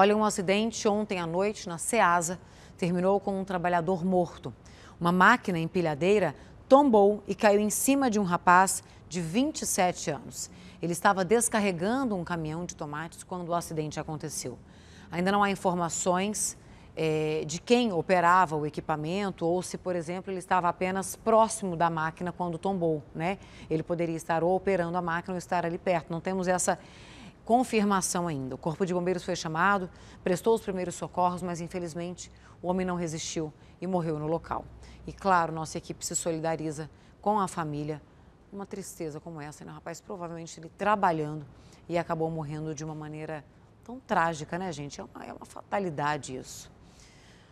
Olha, um acidente ontem à noite na Ceasa terminou com um trabalhador morto. Uma máquina empilhadeira tombou e caiu em cima de um rapaz de 27 anos. Ele estava descarregando um caminhão de tomates quando o acidente aconteceu. Ainda não há informações é, de quem operava o equipamento ou se, por exemplo, ele estava apenas próximo da máquina quando tombou, né? Ele poderia estar ou operando a máquina ou estar ali perto. Não temos essa confirmação ainda. O Corpo de Bombeiros foi chamado, prestou os primeiros socorros, mas infelizmente o homem não resistiu e morreu no local. E claro, nossa equipe se solidariza com a família. Uma tristeza como essa, né? O rapaz provavelmente ele trabalhando e acabou morrendo de uma maneira tão trágica, né, gente? É uma, é uma fatalidade isso.